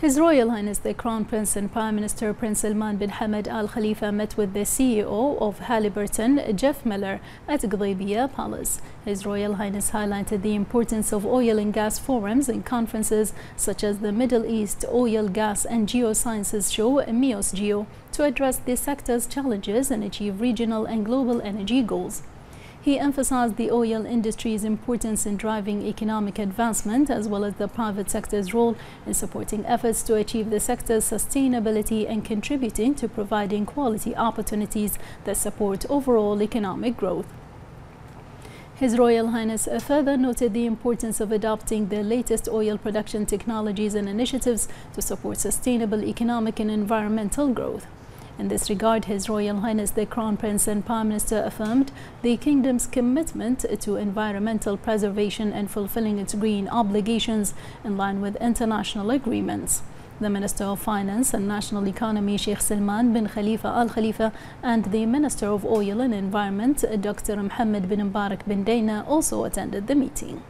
His Royal Highness the Crown Prince and Prime Minister Prince Salman bin Hamad Al Khalifa met with the CEO of Halliburton, Jeff Miller, at Gudaibiya Palace. His Royal Highness highlighted the importance of oil and gas forums and conferences such as the Middle East Oil, Gas and Geosciences Show, MEOSGEO, to address the sector's challenges and achieve regional and global energy goals. He emphasized the oil industry's importance in driving economic advancement as well as the private sector's role in supporting efforts to achieve the sector's sustainability and contributing to providing quality opportunities that support overall economic growth. His Royal Highness further noted the importance of adopting the latest oil production technologies and initiatives to support sustainable economic and environmental growth. In this regard, His Royal Highness the Crown Prince and Prime Minister affirmed the kingdom's commitment to environmental preservation and fulfilling its green obligations in line with international agreements. The Minister of Finance and National Economy, Sheikh Salman bin Khalifa Al Khalifa, and the Minister of Oil and Environment, Dr. Mohammed bin Mbarak bin Daina, also attended the meeting.